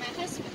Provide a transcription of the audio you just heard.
My husband.